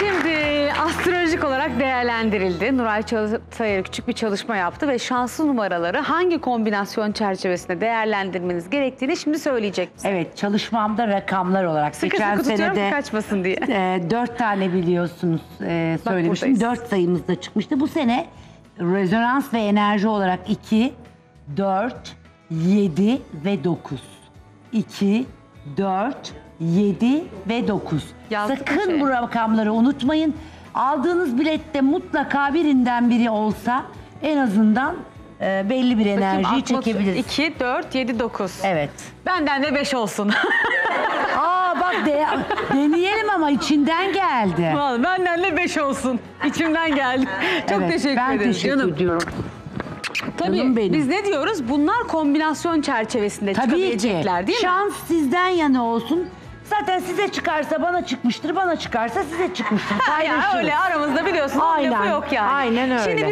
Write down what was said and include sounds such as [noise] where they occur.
Şimdi astrolojik olarak değerlendirildi. Nuray Çağatay küçük bir çalışma yaptı ve şanslı numaraları hangi kombinasyon çerçevesinde değerlendirmeniz gerektiğini şimdi söyleyecek. Evet çalışmamda rakamlar olarak. Sıkı Geçen sıkı sene tutuyorum de ki kaçmasın diye. e, dört tane biliyorsunuz e, Bak söylemiştim. buradayız. Dört sayımızda çıkmıştı. Bu sene rezonans ve enerji olarak 2, 4, 7 ve 9. 2, 4, 7 ve 9. Yazdık bir Sakın şey. bu rakamları unutmayın. Aldığınız bilette mutlaka birinden biri olsa en azından e, belli bir enerjiyi çekebiliriz. 2, 4, 7, 9. Evet. Benden de 5 olsun. [laughs] Aa bak de, deneyelim ama içinden geldi. Vallahi benden de 5 olsun. İçimden geldi. Çok Evet, teşekkür ben ederim teşekkür canım. ediyorum. Tabii Canım benim. biz ne diyoruz? Bunlar kombinasyon çerçevesinde Tabii ki. çıkabilecekler değil mi? Şans sizden yana olsun. Zaten size çıkarsa bana çıkmıştır, bana çıkarsa size çıkmıştır. [laughs] Ya Paylaşırız. öyle aramızda biliyorsun o Aynen, lafı yok yani. aynen öyle. Şimdi